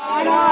Hello.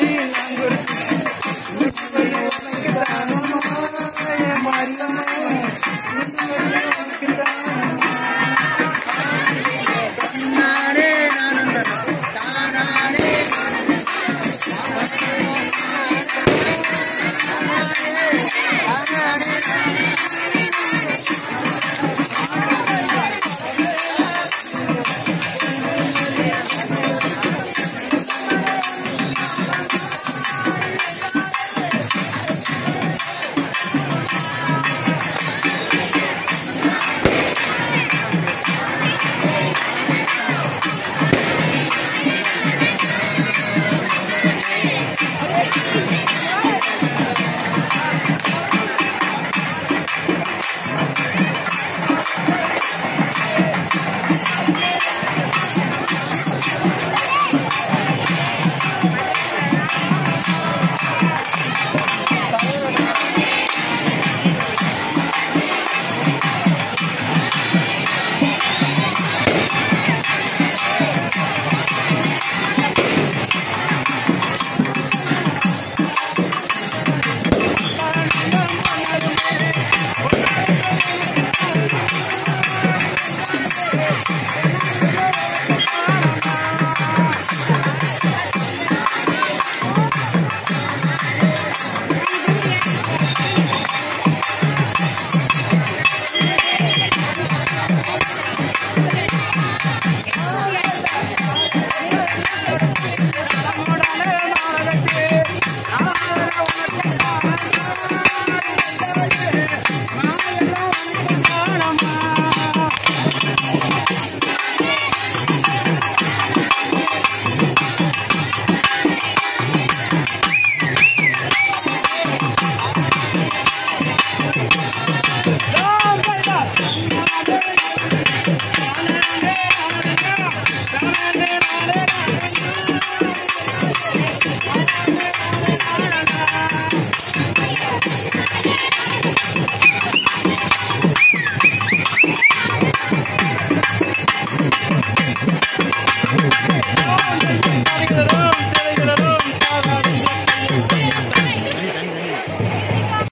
Thank you. Thank you.